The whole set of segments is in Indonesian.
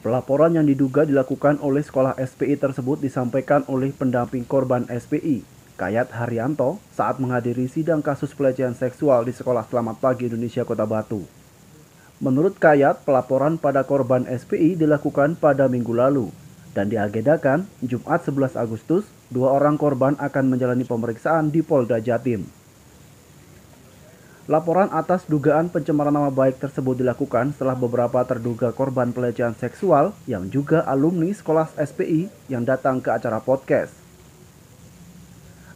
Pelaporan yang diduga dilakukan oleh sekolah SPI tersebut disampaikan oleh pendamping korban SPI, Kayat Haryanto, saat menghadiri sidang kasus pelecehan seksual di Sekolah Selamat Pagi Indonesia Kota Batu. Menurut Kayat, pelaporan pada korban SPI dilakukan pada minggu lalu dan diagendakan Jumat 11 Agustus, dua orang korban akan menjalani pemeriksaan di Polda Jatim. Laporan atas dugaan pencemaran nama baik tersebut dilakukan setelah beberapa terduga korban pelecehan seksual yang juga alumni sekolah SPI yang datang ke acara podcast.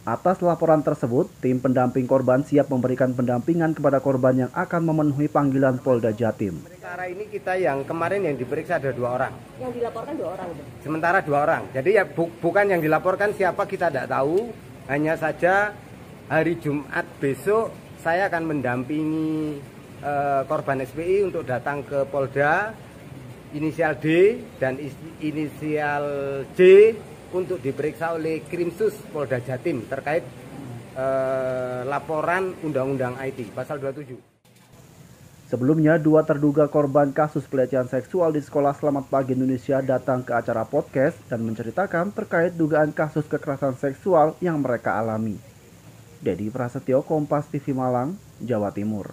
Atas laporan tersebut, tim pendamping korban siap memberikan pendampingan kepada korban yang akan memenuhi panggilan Polda Jatim. Sementara ini kita yang kemarin yang diperiksa ada dua orang. Yang dilaporkan dua orang. Sementara dua orang. Jadi ya bu bukan yang dilaporkan siapa kita tidak tahu. Hanya saja hari Jumat besok saya akan mendampingi uh, korban SPI untuk datang ke Polda inisial D dan inisial J untuk diperiksa oleh Krimsus Polda Jatim terkait uh, laporan Undang-Undang IT pasal 27. Sebelumnya, dua terduga korban kasus pelecehan seksual di Sekolah Selamat Pagi Indonesia datang ke acara podcast dan menceritakan terkait dugaan kasus kekerasan seksual yang mereka alami. Dedi Prasetyo, Kompas TV Malang, Jawa Timur.